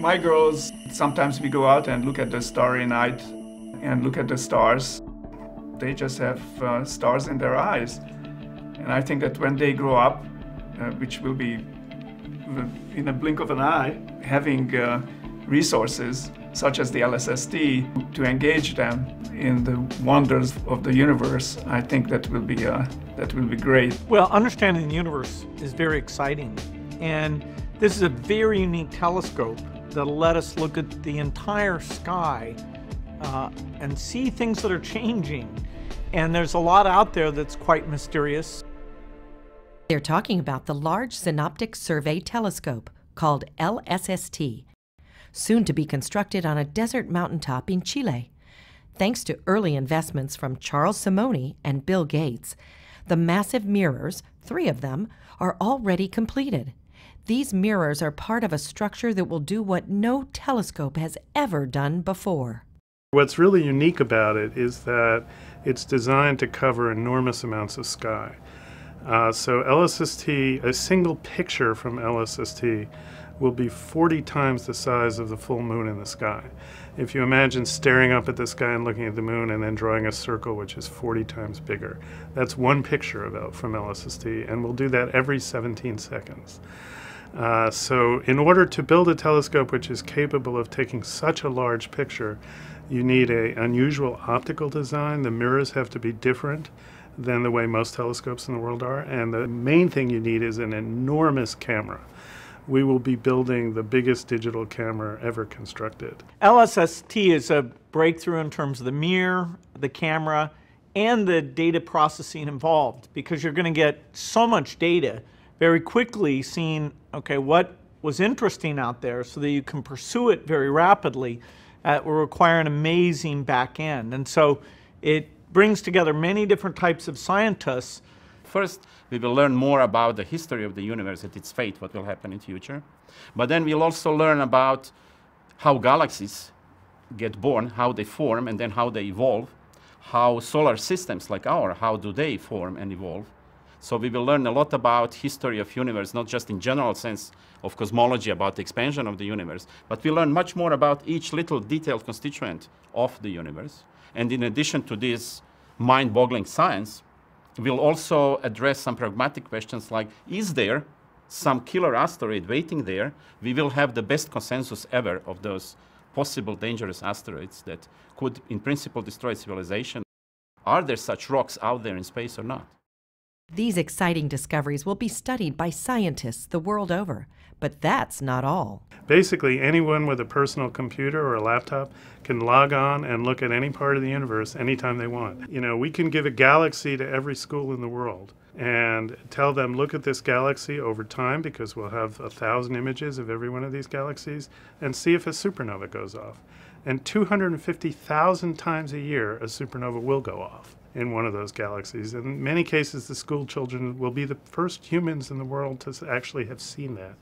My girls, sometimes we go out and look at the starry night and look at the stars. They just have uh, stars in their eyes. And I think that when they grow up, uh, which will be in a blink of an eye, having uh, resources such as the LSST to engage them in the wonders of the universe, I think that will be uh, that will be great. Well, understanding the universe is very exciting, and this is a very unique telescope that'll let us look at the entire sky uh, and see things that are changing. And there's a lot out there that's quite mysterious. They're talking about the Large Synoptic Survey Telescope, called LSST, soon to be constructed on a desert mountaintop in Chile. Thanks to early investments from Charles Simonyi and Bill Gates, the massive mirrors, three of them, are already completed. These mirrors are part of a structure that will do what no telescope has ever done before. What's really unique about it is that it's designed to cover enormous amounts of sky. Uh, so LSST, a single picture from LSST will be 40 times the size of the full moon in the sky. If you imagine staring up at the sky and looking at the moon and then drawing a circle which is 40 times bigger, that's one picture of from LSST, and we'll do that every 17 seconds. Uh, so in order to build a telescope which is capable of taking such a large picture, you need a unusual optical design. The mirrors have to be different than the way most telescopes in the world are. And the main thing you need is an enormous camera we will be building the biggest digital camera ever constructed. LSST is a breakthrough in terms of the mirror, the camera, and the data processing involved because you're going to get so much data very quickly seeing, okay, what was interesting out there so that you can pursue it very rapidly. Uh, will require an amazing back end. And so it brings together many different types of scientists First, we will learn more about the history of the universe and its fate, what will happen in future. But then we'll also learn about how galaxies get born, how they form, and then how they evolve, how solar systems like ours, how do they form and evolve. So we will learn a lot about history of universe, not just in general sense of cosmology about the expansion of the universe, but we learn much more about each little detailed constituent of the universe. And in addition to this mind-boggling science, We'll also address some pragmatic questions like, is there some killer asteroid waiting there? We will have the best consensus ever of those possible dangerous asteroids that could, in principle, destroy civilization. Are there such rocks out there in space or not? These exciting discoveries will be studied by scientists the world over, but that's not all. Basically, anyone with a personal computer or a laptop can log on and look at any part of the universe anytime they want. You know, we can give a galaxy to every school in the world and tell them, look at this galaxy over time because we'll have a thousand images of every one of these galaxies and see if a supernova goes off. And 250,000 times a year, a supernova will go off in one of those galaxies. In many cases, the school children will be the first humans in the world to actually have seen that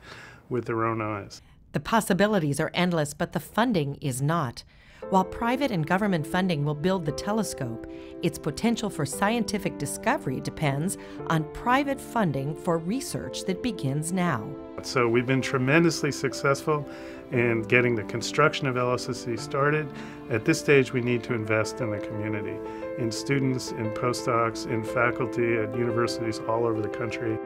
with their own eyes. The possibilities are endless, but the funding is not. While private and government funding will build the telescope, its potential for scientific discovery depends on private funding for research that begins now. So we've been tremendously successful in getting the construction of LSST started. At this stage, we need to invest in the community, in students, in postdocs, in faculty at universities all over the country.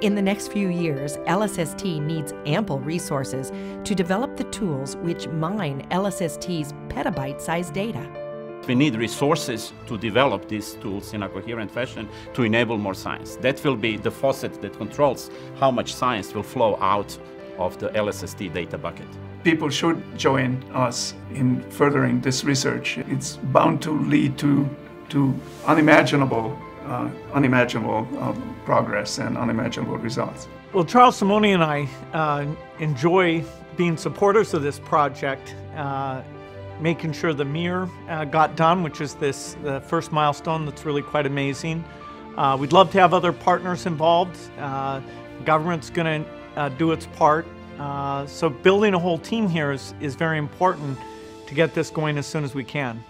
In the next few years, LSST needs ample resources to develop the tools which mine LSST's petabyte sized data. We need resources to develop these tools in a coherent fashion to enable more science. That will be the faucet that controls how much science will flow out of the LSST data bucket. People should join us in furthering this research. It's bound to lead to, to unimaginable uh, unimaginable uh, progress and unimaginable results. Well, Charles Simonyi and I uh, enjoy being supporters of this project, uh, making sure the mirror uh, got done, which is this the first milestone that's really quite amazing. Uh, we'd love to have other partners involved. government's going to do its part. so building a whole team here is, is very important to get this going as soon as we can.